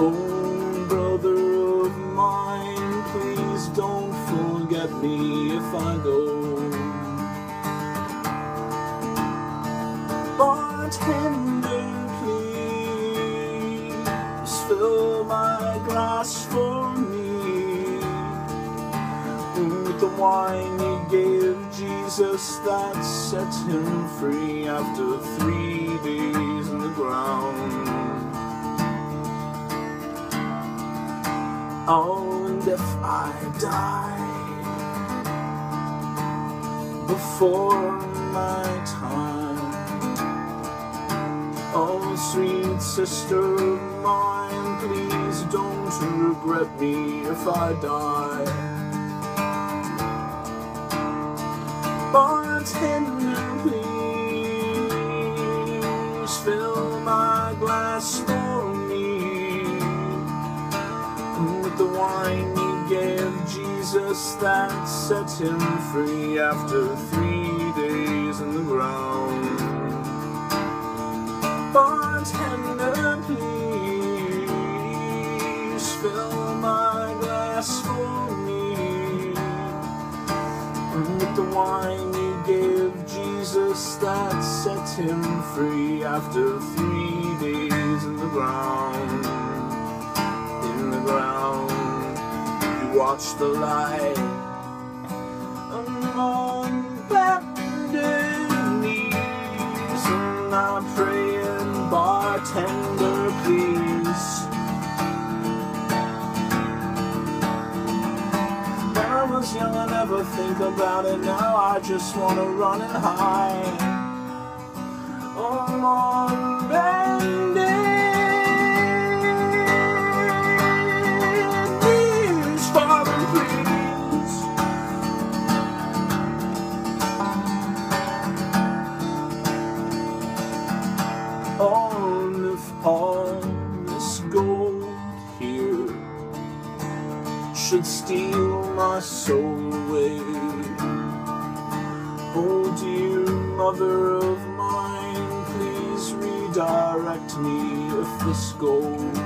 oh brother of mine, please don't forget me if I go. Bartender, please fill my glass for wine he gave Jesus that set him free after three days in the ground. Oh, and if I die before my time, oh, sweet sister of mine, please don't regret me if I die. Bartender, please fill my glass for me? With the wine you gave Jesus that set him free after three Jesus that set him free after three days in the ground. In the ground, you watch the light among bended knees, and I'm praying, bartender, please. I was young, Think about it. Now I just wanna run and hide. Oh, on bended knees, Father, please. Oh, if all this gold here should steal my soul away. Oh, dear mother of mine, please redirect me if this gold.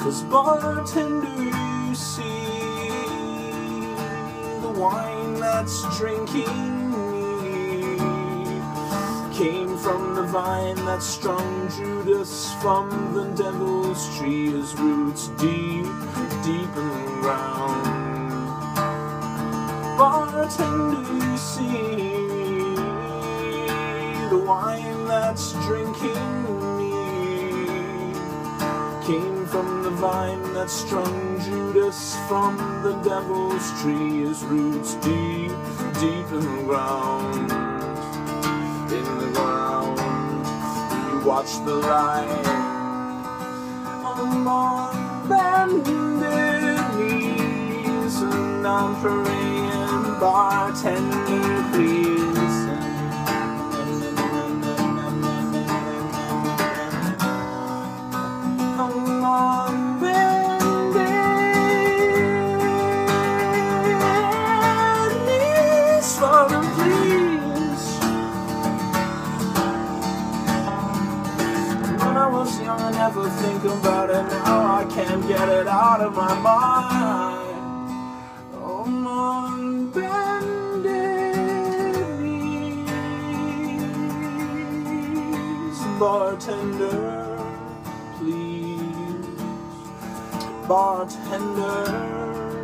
Cause bartender, you see, the wine that's drinking me came from vine that strung Judas from the devil's tree, his roots deep, deep in the ground. Bartender, you see, the wine that's drinking me came from the vine that strung Judas from the devil's tree, his roots deep, deep in the ground watch the light among bended knees, and I'm praying, bartender, please. Among bended knees, Father, please. to think about it now. I can't get it out of my mind. Oh, on bended knees, bartender, please, bartender.